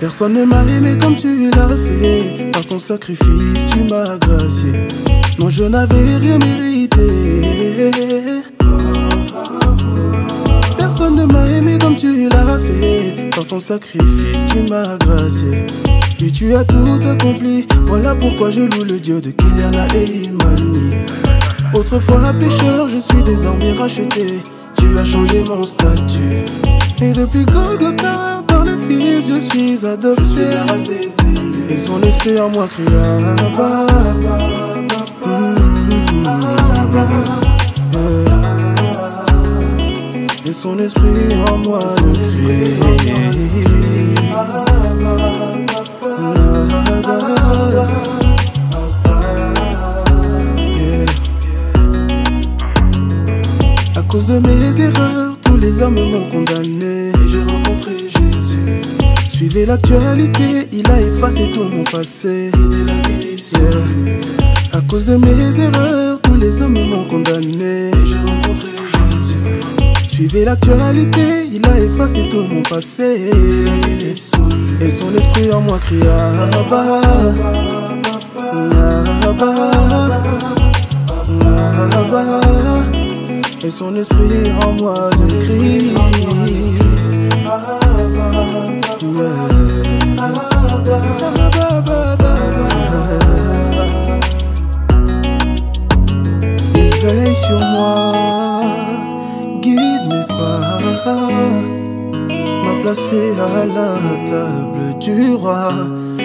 Personne ne m'a aimé comme tu l'as fait. Par ton sacrifice, tu m'as gracié. Non, je n'avais rien mérité. Personne ne m'a aimé comme tu l'as fait. Par ton sacrifice, tu m'as gracié. Puis tu as tout accompli. Voilà pourquoi je loue le Dieu de Kidana et Imani. Autrefois pécheur, je suis désormais racheté. Tu as changé mon statut. Et depuis Golgotha, par le Fils, je suis adopté. Et son esprit en moi crie Abba. Et son esprit en moi le les hommes m'ont condamné. Et j'ai rencontré Jésus. Suivez l'actualité, il a effacé tout mon passé. Yeah. À cause de mes erreurs, tous les hommes m'ont condamné. Et j'ai rencontré Jésus. Suivez l'actualité, il a effacé tout mon passé. Et son esprit en moi. Abba. Et son esprit en moi le crie. Il veille sur moi, guide mes pas, m'a placé à la table du roi.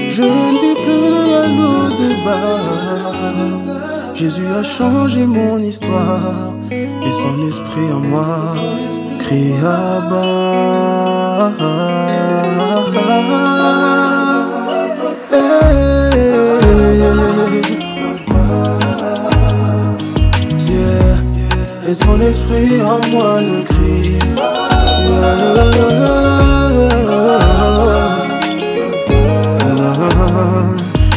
Je ne vis plus à l'eau de bas. Jésus a changé mon histoire son esprit en moi crie Abba. Hey. Yeah. Et son esprit en moi le crie.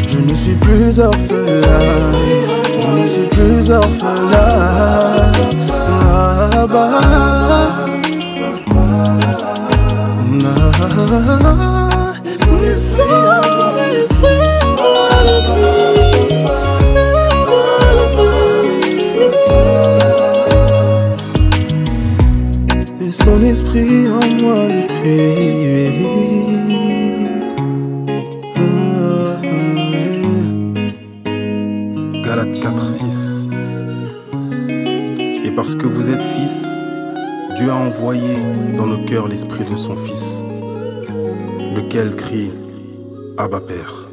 Je ne suis plus orphelin, je ne suis plus orphelin. Abba. Et son esprit en moi le crie. Et son esprit en moi le crie. Galates 4, 6. Et parce que vous êtes fils, Dieu a envoyé dans nos cœurs l'esprit de son Fils, lequel crie Abba Père.